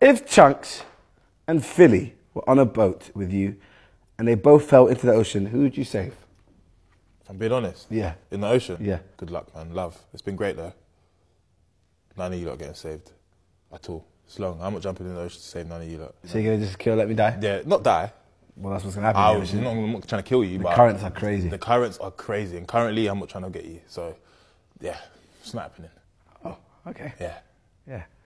If Chunkz and Filly were on a boat with you and they both fell into the ocean, who would you save? I'm being honest. Yeah. In the ocean. Yeah. Good luck, man. Love. It's been great though. None of you lot getting saved at all. It's long. I'm not jumping in the ocean to save none of you lot. So you're gonna just kill, let me die? Yeah, not die. Well, that's what's gonna happen. I was oh, not, I'm not trying to kill you, the currents are crazy. the currents are crazy, and currently I'm not trying to get you. So, yeah, it's not happening. oh, okay. Yeah. Yeah.